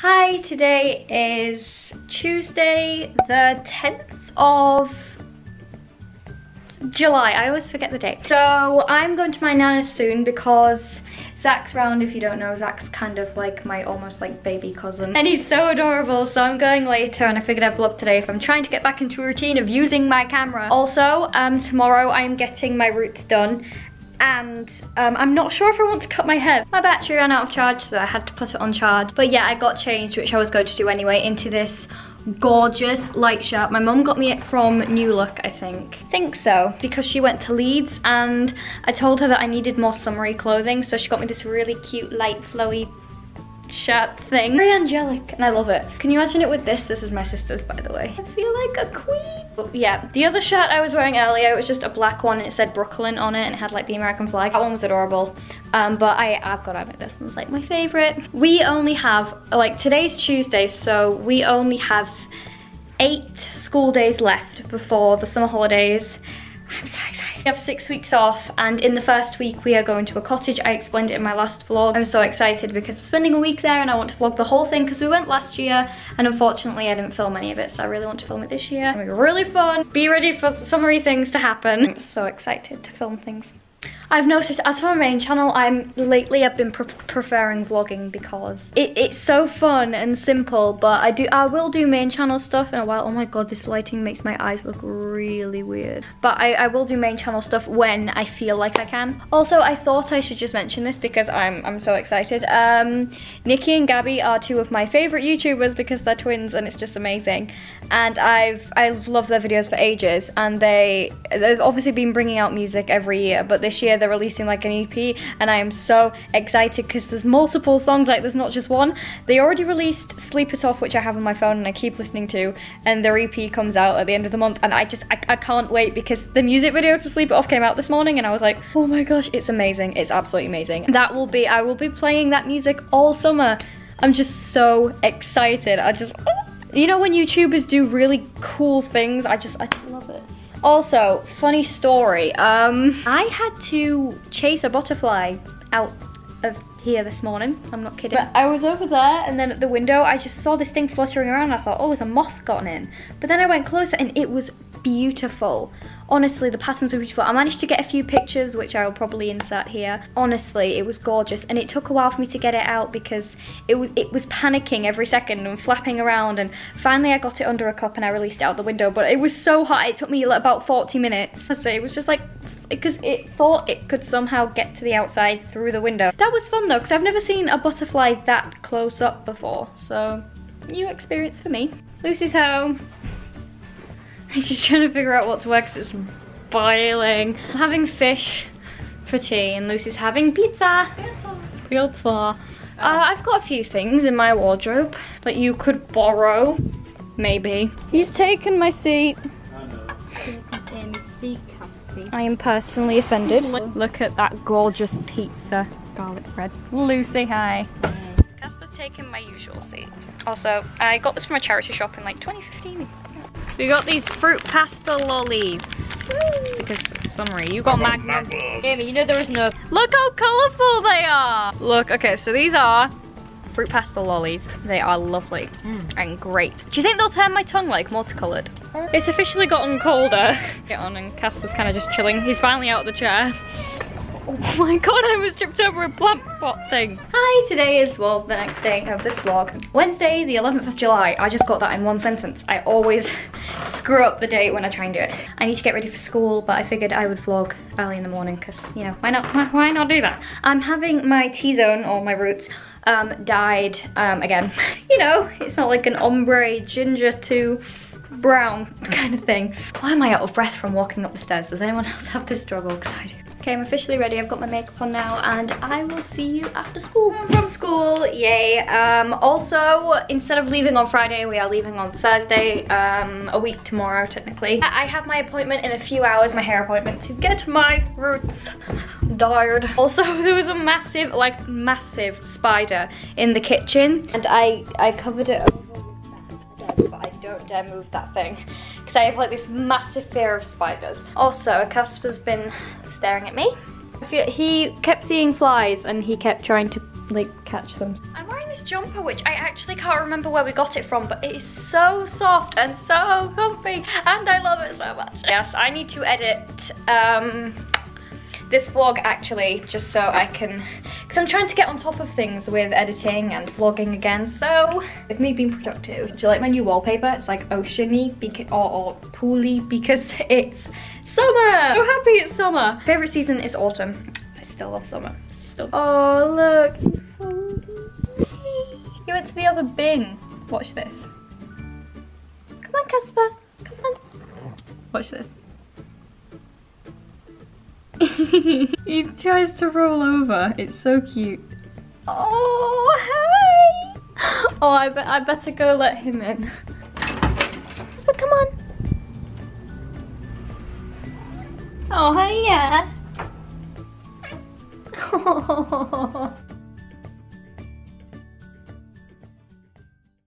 Hi, today is Tuesday the 10th of July. I always forget the date. So I'm going to my nana's soon because Zach's round, if you don't know, Zach's kind of like my almost like baby cousin. And he's so adorable, so I'm going later and I figured I'd vlog today if I'm trying to get back into a routine of using my camera. Also, um, tomorrow I'm getting my roots done and um, I'm not sure if I want to cut my hair. My battery ran out of charge so I had to put it on charge. But yeah, I got changed, which I was going to do anyway, into this gorgeous light shirt. My mum got me it from New Look, I think. Think so, because she went to Leeds and I told her that I needed more summery clothing, so she got me this really cute, light, flowy shirt thing. Very angelic, and I love it. Can you imagine it with this? This is my sister's, by the way. I feel like a queen. But yeah, the other shirt I was wearing earlier, it was just a black one, and it said Brooklyn on it, and it had like the American flag. That one was adorable. Um, but I, I've got to admit, this one's like my favorite. We only have, like today's Tuesday, so we only have eight school days left before the summer holidays. We have six weeks off and in the first week we are going to a cottage. I explained it in my last vlog. I'm so excited because I'm spending a week there and I want to vlog the whole thing because we went last year and unfortunately I didn't film any of it so I really want to film it this year. It'll be really fun. Be ready for summery things to happen. I'm so excited to film things. I've noticed as for my main channel, I'm lately I've been pre preferring vlogging because it, it's so fun and simple, but I do I will do main channel stuff in a while. Oh my god, this lighting makes my eyes look really weird. But I, I will do main channel stuff when I feel like I can. Also, I thought I should just mention this because I'm I'm so excited. Um, Niki and Gabi are two of my favorite YouTubers because they're twins and it's just amazing. And I've I've loved their videos for ages and they they've obviously been bringing out music every year, but this year they're releasing like an EP and I am so excited because there's multiple songs, like there's not just one. They already released Sleep It Off, which I have on my phone and I keep listening to, and their EP comes out at the end of the month and I just, I, I can't wait because the music video to Sleep It Off came out this morning and I was like, oh my gosh, it's amazing. It's absolutely amazing. That will be, I will be playing that music all summer. I'm just so excited. I just, you know when YouTubers do really cool things, I just, I just love it. Also, funny story. Um, I had to chase a butterfly out of here this morning. I'm not kidding. But I was over there and then at the window, I just saw this thing fluttering around. I thought, oh, there's a moth gotten in. But then I went closer and it was beautiful. Honestly, the patterns were beautiful. I managed to get a few pictures, which I will probably insert here. Honestly, it was gorgeous. And it took a while for me to get it out because it was, it was panicking every second and flapping around. And finally I got it under a cup and I released it out the window. But it was so hot, it took me about 40 minutes. So it was just like because it thought it could somehow get to the outside through the window. That was fun though, because I've never seen a butterfly that close up before. So, new experience for me. Lucy's home. He's just trying to figure out what to wear because it's boiling. I'm having fish for tea and Lucy's having pizza. Pizza. Uh, I've got a few things in my wardrobe that you could borrow, maybe. He's taken my seat. I am personally offended. Look at that gorgeous pizza, garlic bread. Lucy, hi. Casper's taken my usual seat. Also, I got this from a charity shop in like 2015. We got these fruit Pastille lollies. Because summery, You got Magnum. Amy, you know there is no. Look how colourful they are. Look, okay, so these are fruit Pastille lollies. They are lovely mm. and great. Do you think they'll turn my tongue like multicolored? It's officially gotten colder. Get on and Casper's kind of just chilling. He's finally out of the chair. Oh my god, I was tripped over a plant pot thing. Hi, today is, well, the next day of this vlog. Wednesday, the 11th of July. I just got that in one sentence. I always screw up the date when I try and do it. I need to get ready for school, but I figured I would vlog early in the morning because, you know, why not, why not do that? I'm having my T-zone, or my roots, um, dyed um, again. you know, it's not like an ombre ginger to brown kind of thing. Why am I out of breath from walking up the stairs? Does anyone else have this struggle? Because I do. Okay, I'm officially ready. I've got my makeup on now and I will see you after school. I'm from school, yay. Um, also, instead of leaving on Friday, we are leaving on Thursday, um, a week tomorrow technically. I have my appointment in a few hours, my hair appointment, to get my roots dyed. Also, there was a massive, like massive spider in the kitchen and I, I covered it over with but I don't dare move that thing because I have like this massive fear of spiders. Also, Casper's been staring at me. He kept seeing flies and he kept trying to like catch them. I'm wearing this this jumper, which I actually can't remember where we got it from, but it is so soft and so comfy, and I love it so much. Yes, I need to edit um, this vlog actually, just so I can, because I'm trying to get on top of things with editing and vlogging again, so it's me being productive. Do you like my new wallpaper? It's like oceany or, or pooly because it's summer. So happy it's summer. Favorite season is autumn. I still love summer. Still. Oh, look. He went to the other bin. Watch this. Come on, Casper. Come on. Watch this. he tries to roll over. It's so cute. Oh, hey! Oh, I, be I better go let him in. Casper, come on. Oh, hiya.